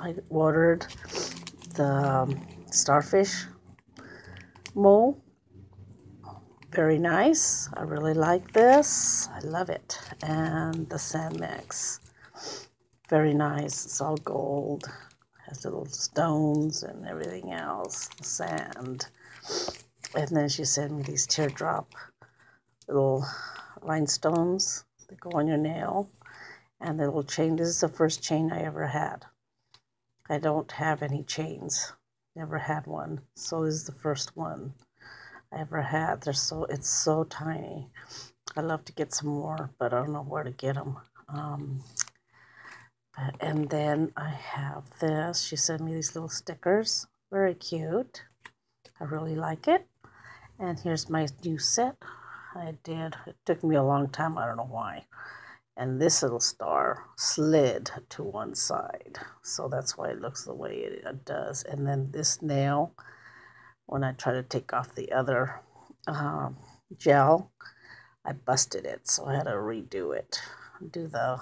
I ordered the um, starfish mold. Very nice. I really like this. I love it. And the sand mix. Very nice. It's all gold. Has little stones and everything else. The sand. And then she sent me these teardrop little rhinestones that go on your nail. And the little chain. This is the first chain I ever had. I don't have any chains. Never had one. So this is the first one I ever had. They're so it's so tiny. I love to get some more, but I don't know where to get them. Um, but, and then I have this. She sent me these little stickers. Very cute. I really like it. And here's my new set. I did. It took me a long time. I don't know why and this little star slid to one side. So that's why it looks the way it does. And then this nail, when I try to take off the other um, gel, I busted it. So I had to redo it, do the,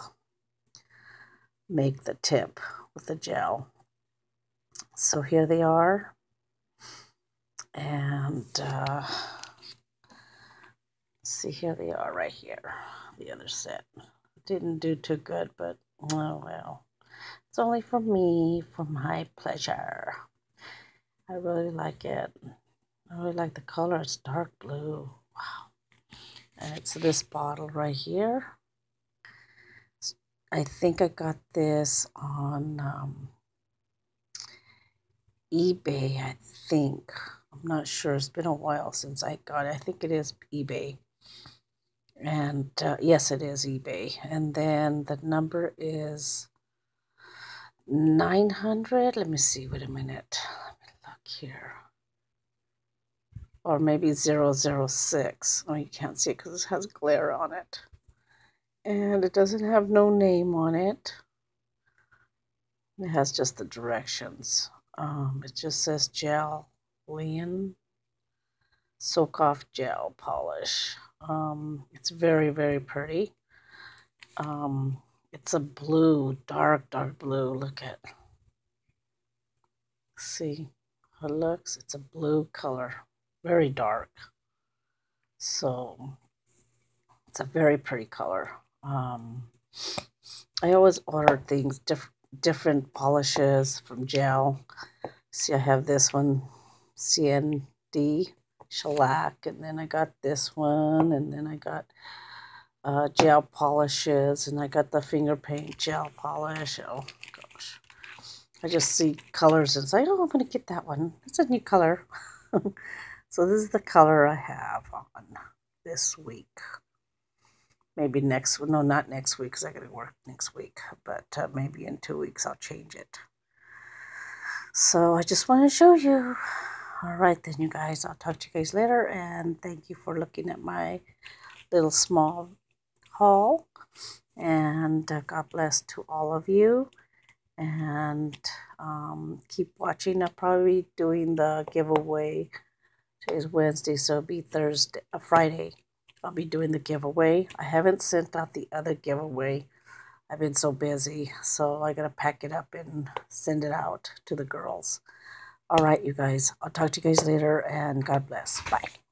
make the tip with the gel. So here they are. And uh, see, here they are right here, the other set didn't do too good, but oh well. It's only for me, for my pleasure. I really like it. I really like the color. It's dark blue. Wow. And it's this bottle right here. I think I got this on um, eBay, I think. I'm not sure. It's been a while since I got it. I think it is eBay and uh, yes it is ebay. And then the number is 900 let me see wait a minute. Let me look here. Or maybe 006 oh you can't see it because it has glare on it. And it doesn't have no name on it. It has just the directions. Um, it just says gel lean soak off gel polish um, it's very, very pretty. Um, it's a blue, dark, dark blue. Look at, see how it looks? It's a blue color, very dark. So it's a very pretty color. Um, I always order things, diff different polishes from gel. See, I have this one, CND shellac and then I got this one and then I got uh, gel polishes and I got the finger paint gel polish. Oh gosh. I just see colors and oh, I'm going to get that one. It's a new color. so this is the color I have on this week. Maybe next, no, not next week because I got to work next week, but uh, maybe in two weeks I'll change it. So I just want to show you all right then you guys i'll talk to you guys later and thank you for looking at my little small haul and uh, god bless to all of you and um, keep watching. I'll probably be doing the giveaway. Today's wednesday so it'll be thursday uh, friday. I'll be doing the giveaway. I haven't sent out the other giveaway. I've been so busy so i gotta pack it up and send it out to the girls all right, you guys. I'll talk to you guys later, and God bless. Bye.